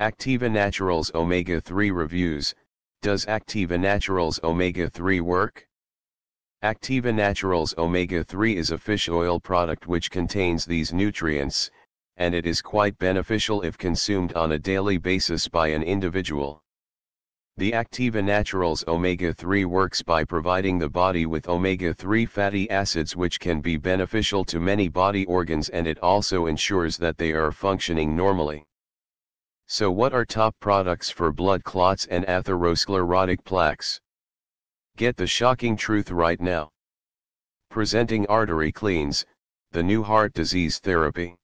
Activa Naturals Omega 3 Reviews Does Activa Naturals Omega 3 work? Activa Naturals Omega 3 is a fish oil product which contains these nutrients, and it is quite beneficial if consumed on a daily basis by an individual. The Activa Naturals Omega 3 works by providing the body with omega 3 fatty acids which can be beneficial to many body organs and it also ensures that they are functioning normally. So what are top products for blood clots and atherosclerotic plaques? Get the shocking truth right now. Presenting ArteryCleanze, the new heart disease therapy.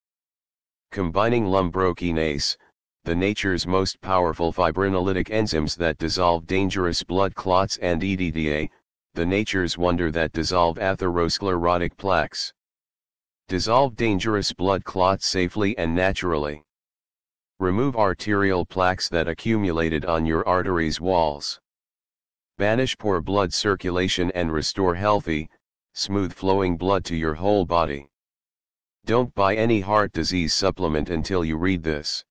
Combining lumbrokinase, the nature's most powerful fibrinolytic enzymes that dissolve dangerous blood clots and EDTA, the nature's wonder that dissolve atherosclerotic plaques. Dissolve dangerous blood clots safely and naturally. Remove arterial plaques that accumulated on your arteries walls. Banish poor blood circulation and restore healthy, smooth flowing blood to your whole body. Don't buy any heart disease supplement until you read this.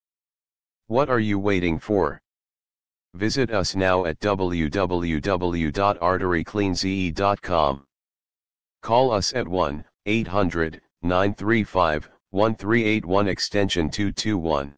What are you waiting for? Visit us now at www.arterycleanze.com. Call us at 1 800 935 1381 extension 221.